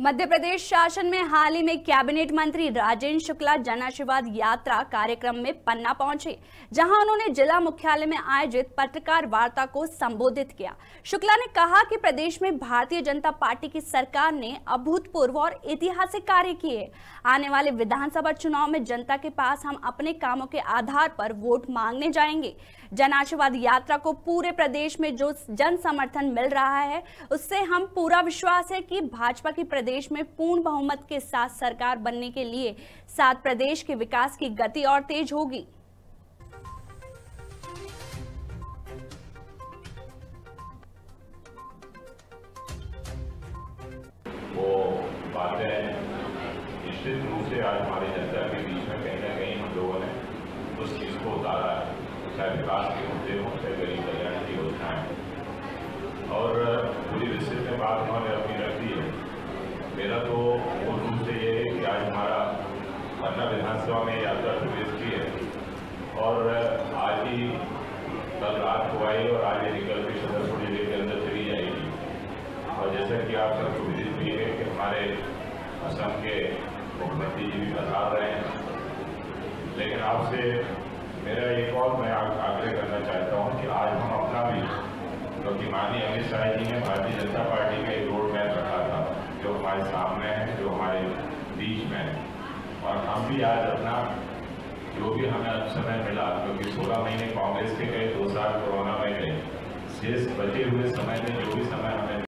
मध्य प्रदेश शासन में हाल ही में कैबिनेट मंत्री राजेंद्र शुक्ला जन आशीर्वाद यात्रा कार्यक्रम में पन्ना पहुँचे, जहाँ उन्होंने जिला मुख्यालय में आयोजित पत्रकार वार्ता को संबोधित किया। शुक्ला ने कहा कि प्रदेश में भारतीय जनता पार्टी की सरकार ने अभूतपूर्व और ऐतिहासिक कार्य किए। आने वाले विधानसभा चुनाव में जनता के पास हम अपने कामों के आधार पर वोट मांगने जाएँगे। जन आशीर्वाद यात्रा को पूरे प्रदेश में जो जन समर्थन मिल रहा है, उससे हम पूरा विश्वास है कि भाजपा की प्रदेश में पूर्ण बहुमत के साथ सरकार बनने के लिए सात प्रदेश के विकास की गति और तेज होगी। वो बातें निश्चित रूप से आज हमारी जनता के बीच में कहीं ना कहीं हम लोगों ने उस चीज़ को उतारा है। चाहे विकास के मुद्दे हों, चाहे गरीब कल्याण की योजनाएँ और पूरी विस्तृत में बात उन्होंने अपनी मेरा तो मूल रूप से ये है कि आज हमारा पटना विधानसभा में यात्रा प्रवेश की है। और आज ही कल रात को आई और आज ये निकल के छतरपुर ज़िले के अंदर चली जाएगी। और जैसा कि आप सबको विदित भी है कि हमारे असम के मुख्यमंत्री जी भी बता रहे हैं। लेकिन आपसे मेरा एक और मैं आग्रह करना चाहता हूँ कि आज हम अपना भी, क्योंकि माननीय अमित शाह जी ने भारतीय जनता पार्टी का एक रोड मैप रखा था जो हमारे सामने है जो हमारे बीच में है। और हम भी आज अपना जो भी हमें अब समय मिला, क्योंकि सोलह महीने कांग्रेस के गए, दो साल कोरोना में गए, शेष बचे हुए समय में जो भी समय हमें